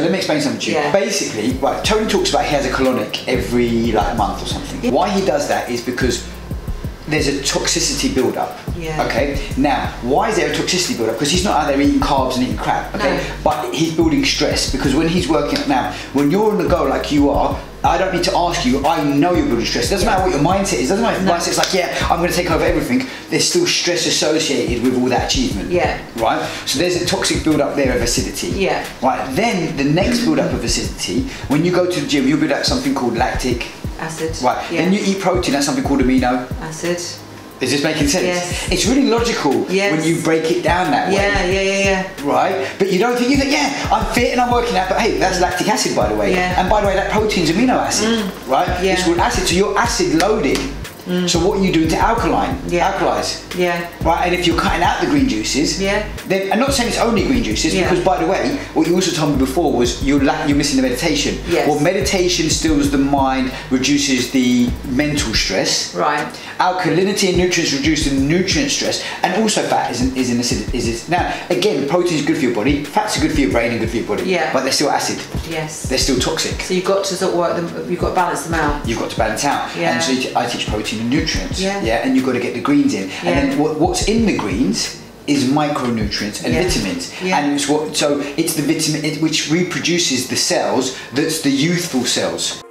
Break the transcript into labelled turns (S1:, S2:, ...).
S1: let me explain something to you.
S2: Yeah.
S1: Basically, right, Tony talks about he has a colonic every like month or something.
S2: Yeah.
S1: Why he does that is because there's a toxicity build-up.
S2: Yeah.
S1: Okay. Now, why is there a toxicity build-up? Because he's not out there eating carbs and eating crap. Okay.
S2: No.
S1: But he's building stress because when he's working now, when you're on the go like you are. I don't need to ask you. I know you're building stress. It doesn't matter what your mindset is. It doesn't matter if
S2: No.
S1: mindset's like, yeah, I'm going to take over everything. There's still stress associated with all that achievement.
S2: Yeah.
S1: Right. So there's a toxic build-up there of acidity.
S2: Yeah.
S1: Right. Then the next build-up of acidity, when you go to the gym, you'll build up something called lactic.
S2: Acid.
S1: Right.
S2: Yeah.
S1: Then you eat protein. That's something called amino.
S2: Acid.
S1: Is this making sense?
S2: Yes.
S1: It's really logical
S2: Yes.
S1: when you break it down that way.
S2: Yeah, yeah, yeah, yeah.
S1: Right? But you don't think you think, yeah, I'm fit and I'm working out, but hey, that's lactic acid by the way.
S2: Yeah.
S1: And by the way, that protein's amino acid. Mm. Right?
S2: Yeah.
S1: It's called acid. So you're acid loading. So what are you doing to alkaline?
S2: Yeah.
S1: Alkalize.
S2: Yeah.
S1: Right, and if you're cutting out the green juices,
S2: Yeah.
S1: then I'm not saying it's only green juices
S2: Yeah.
S1: because, by the way, what you also told me before was you're la- you're missing the meditation.
S2: Yes.
S1: Well, meditation stills the mind, reduces the mental stress.
S2: Right.
S1: Alkalinity and nutrients reduce the nutrient stress, and also fat is in, is in acid. Is is now again, protein is good for your body, fats are good for your brain and good for your body.
S2: Yeah.
S1: But they're still acid.
S2: Yes.
S1: They're still toxic.
S2: So you've got to sort of work them. You've got to balance them out.
S1: You've got to balance out.
S2: Yeah.
S1: And so you I teach protein the nutrients.
S2: Yeah.
S1: yeah and you've got to get the greens in.
S2: Yeah.
S1: And then what, what's in the greens is micronutrients and
S2: yeah.
S1: vitamins.
S2: Yeah.
S1: And it's what, so it's the vitamin it, which reproduces the cells that's the youthful cells.